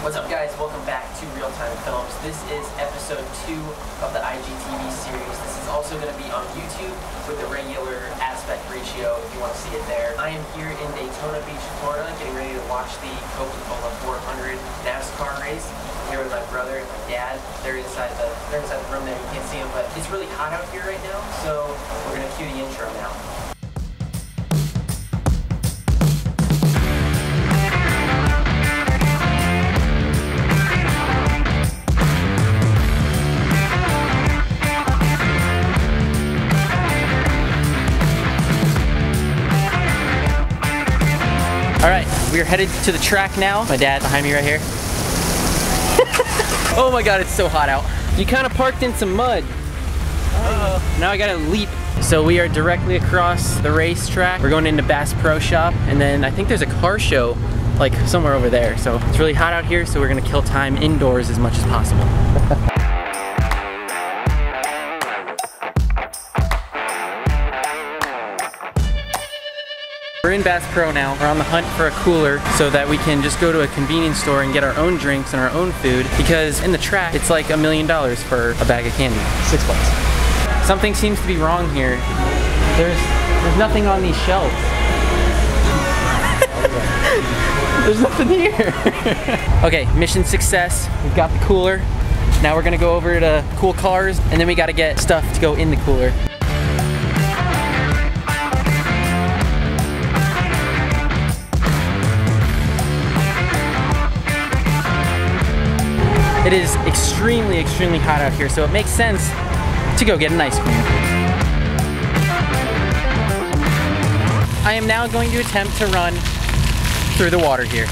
What's up guys, welcome back to Reel Time Films. This is episode 2 of the IGTV series. This is also going to be on YouTube with the regular aspect ratio if you want to see it there. I am here in Daytona Beach, Florida, getting ready to watch the Coca-Cola 400 NASCAR race. Here with my brother and my dad. They're inside the they're inside the room there, you can't see them, but it's really hot out here right now, so we're going to cue the intro now. All right, we're headed to the track now. My dad behind me right here. oh my God, it's so hot out. You kind of parked in some mud. Uh, now I gotta leap. So we are directly across the racetrack. We're going into Bass Pro Shop, and then I think there's a car show like somewhere over there. So it's really hot out here, so we're gonna kill time indoors as much as possible. We're in Bass Pro now. We're on the hunt for a cooler so that we can just go to a convenience store and get our own drinks and our own food because in the track it's like a million dollars for a bag of candy. Six bucks. Something seems to be wrong here. There's there's nothing on these shelves. there's nothing here. okay, mission success. We've got the cooler. Now we're gonna go over to Cool Cars and then we gotta get stuff to go in the cooler. It is extremely, extremely hot out here, so it makes sense to go get an ice cream. I am now going to attempt to run through the water here.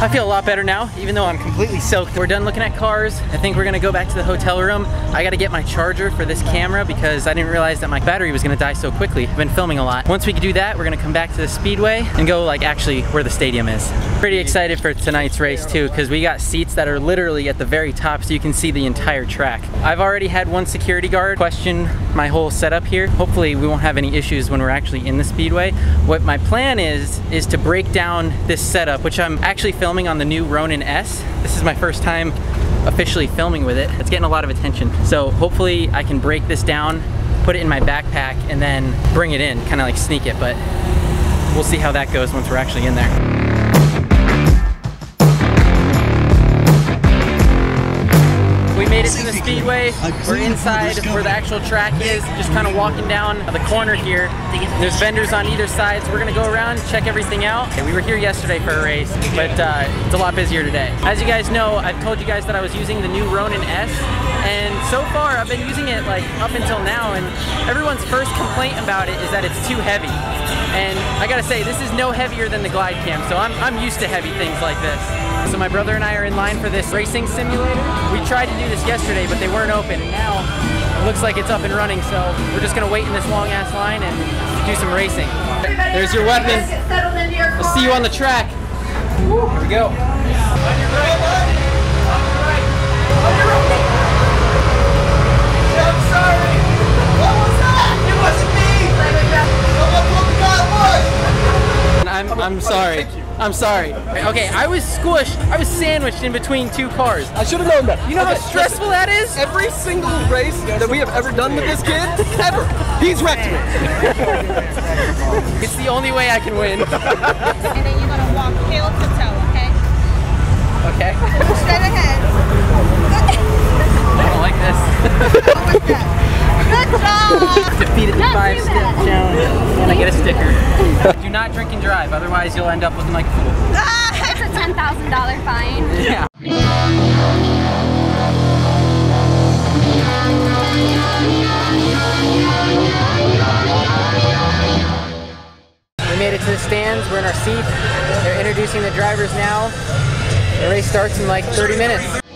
I feel a lot better now, even though I'm completely soaked. We're done looking at cars. I think we're gonna go back to the hotel room. I gotta get my charger for this camera because I didn't realize that my battery was gonna die so quickly. I've been filming a lot. Once we do that, we're gonna come back to the speedway and go like actually where the stadium is. Pretty excited for tonight's race too because we got seats that are literally at the very top so you can see the entire track. I've already had one security guard question my whole setup here. Hopefully we won't have any issues when we're actually in the speedway. What my plan is, is to break down this setup, which I'm actually filming filming on the new Ronin S. This is my first time officially filming with it. It's getting a lot of attention. So hopefully I can break this down, put it in my backpack, and then bring it in, kind of like sneak it, but we'll see how that goes once we're actually in there. The speedway. We're inside where the actual track is, just kind of walking down the corner here. There's vendors on either side, so we're gonna go around, check everything out. We were here yesterday for a race, but uh, it's a lot busier today. As you guys know, I've told you guys that I was using the new Ronin S, and so far I've been using it like up until now, and everyone's first complaint about it is that it's too heavy. And I gotta say, this is no heavier than the Glide Cam, so I'm, I'm used to heavy things like this. So my brother and I are in line for this racing simulator. We tried to do this yesterday, but they weren't open. And now it looks like it's up and running, so we're just gonna wait in this long ass line and do some racing. There's your weapon. I'll see you on the track. Here we go. I'm sorry. I'm, I'm sorry. I'm sorry. Okay, I was squished. I was sandwiched in between two cars. I should have known that. You know Okay, how stressful that is? Every single race that we have ever done with this kid, ever, he's wrecked me. It's the only way I can win. and then you're gonna walk heel to toe, okay? Okay. Straight ahead. I don't like this. Good job. Defeated the Not five too step challenge. And I get a sticker. Do not drink and drive, otherwise you'll end up looking like a fool. It's a ten thousand dollar fine. Yeah. We made it to the stands. We're in our seats. They're introducing the drivers now. The race starts in like 30 minutes.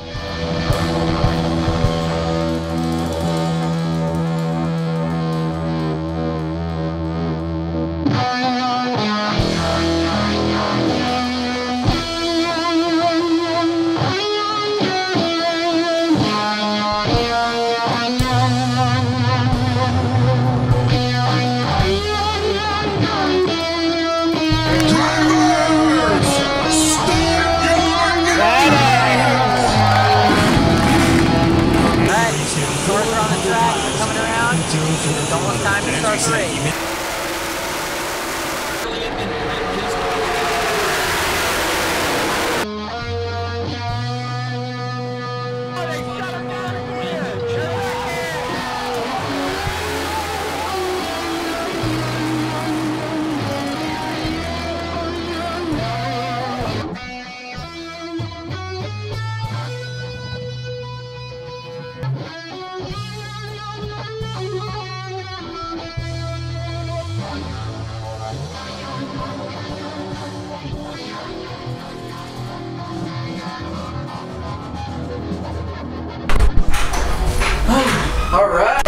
It's almost time to start the All right.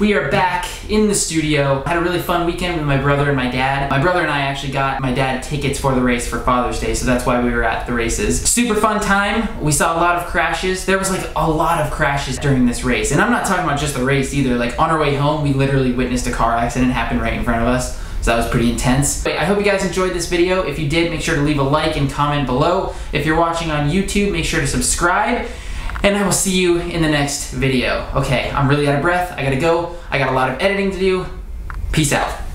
We are back in the studio. I had a really fun weekend with my brother and my dad. My brother and I actually got my dad tickets for the race for Father's Day, so that's why we were at the races. Super fun time. We saw a lot of crashes. There was like a lot of crashes during this race. And I'm not talking about just the race either. Like on our way home, we literally witnessed a car accident happen right in front of us. So that was pretty intense. But I hope you guys enjoyed this video. If you did, make sure to leave a like and comment below. If you're watching on YouTube, make sure to subscribe and I will see you in the next video. Okay, I'm really out of breath. I gotta go. I got a lot of editing to do. Peace out.